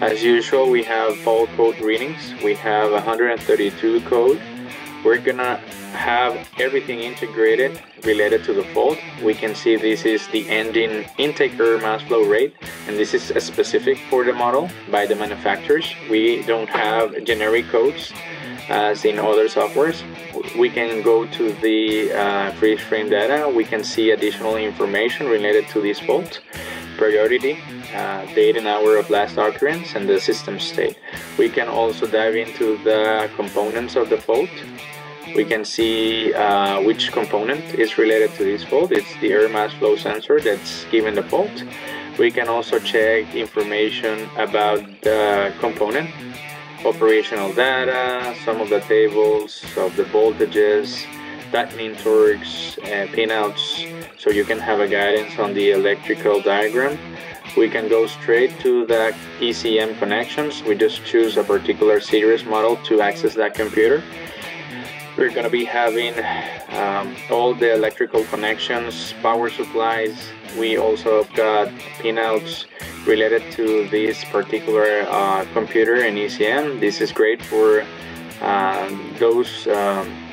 As usual, we have fault code readings. We have 132 code. We're gonna have everything integrated related to the fault. We can see this is the engine intake air mass flow rate, and this is a specific for the model by the manufacturers. We don't have generic codes as in other softwares. We can go to the uh, freeze frame data. We can see additional information related to this fault, priority, uh, date and hour of last occurrence, and the system state. We can also dive into the components of the fault. We can see uh, which component is related to this fault. It's the air mass flow sensor that's given the fault. We can also check information about the component operational data, some of the tables of the voltages, tightening torques, and pinouts, so you can have a guidance on the electrical diagram. We can go straight to the ECM connections. We just choose a particular series model to access that computer. We're going to be having um, all the electrical connections, power supplies. We also have got pinouts related to this particular uh, computer and ECM. This is great for uh, those um,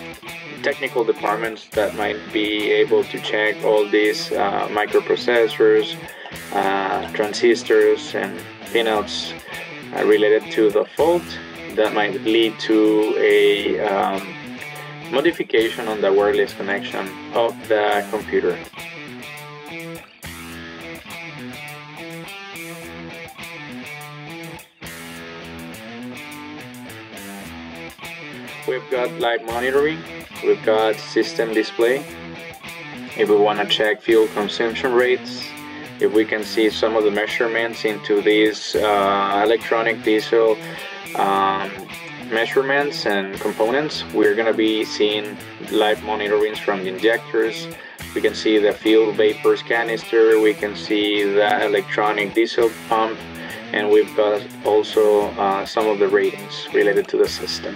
technical departments that might be able to check all these uh, microprocessors, uh, transistors, and pinouts uh, related to the fault that might lead to a um, modification on the wireless connection of the computer. We've got live monitoring, we've got system display. If we want to check fuel consumption rates, if we can see some of the measurements into these uh, electronic diesel um, measurements and components, we're going to be seeing live monitorings from the injectors. We can see the fuel vapors canister, we can see the electronic diesel pump, and we've got also uh, some of the ratings related to the system.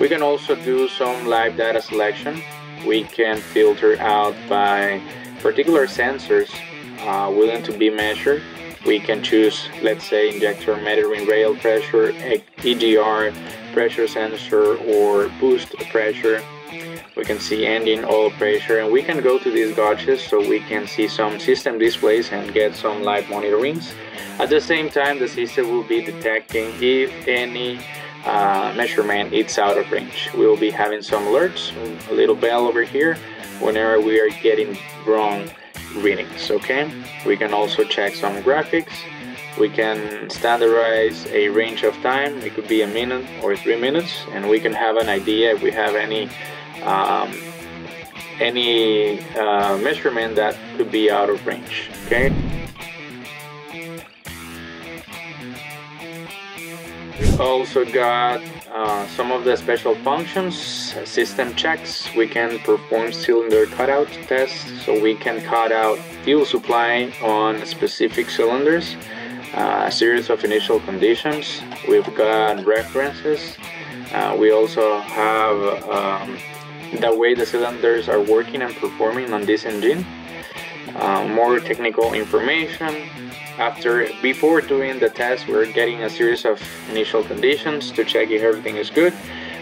We can also do some live data selection. We can filter out by particular sensors uh, willing to be measured. We can choose, let's say, injector metering rail pressure, EGR pressure sensor, or boost pressure. We can see engine oil pressure, and we can go to these gauges so we can see some system displays and get some live monitorings. At the same time, the system will be detecting if any uh, measurement it's out of range. We will be having some alerts, a little bell over here, whenever we are getting wrong readings, okay? We can also check some graphics. We can standardize a range of time. It could be a minute or three minutes, and we can have an idea if we have any um, any uh, measurement that could be out of range, okay? We've also got uh, some of the special functions, system checks. We can perform cylinder cutout tests, so we can cut out fuel supply on specific cylinders. Uh, a series of initial conditions. We've got references. Uh, we also have um, the way the cylinders are working and performing on this engine. Uh, more technical information, after before doing the test we're getting a series of initial conditions to check if everything is good.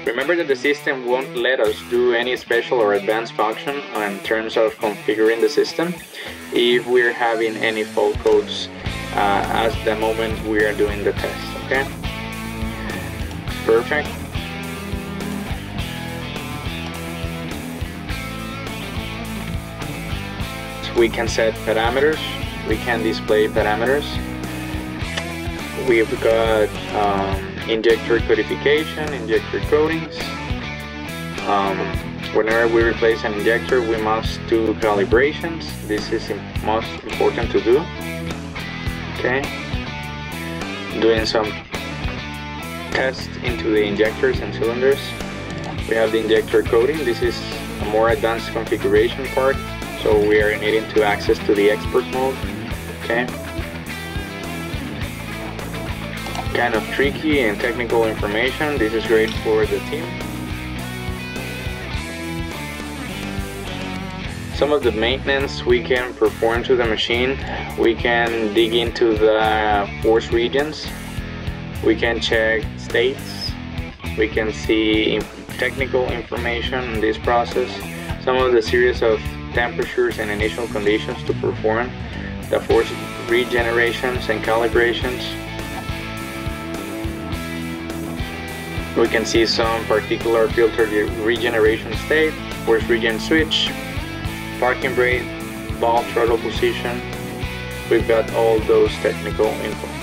Remember that the system won't let us do any special or advanced function in terms of configuring the system. If we're having any fault codes uh, at the moment we are doing the test okay? Perfect we can set parameters we can display parameters. We've got um, injector codification, injector codings. Um, whenever we replace an injector, we must do calibrations. This is most important to do. Okay. Doing some tests into the injectors and cylinders. We have the injector coding. This is a more advanced configuration part so we are needing to access to the expert mode okay kind of tricky and technical information this is great for the team some of the maintenance we can perform to the machine we can dig into the force regens We can check states. We can see technical information in this process. Some of the series of temperatures and initial conditions to perform the force regenerations and calibrations. We can see some particular filter regeneration state, force regen switch, parking brake, valve throttle position. We've got all those technical info.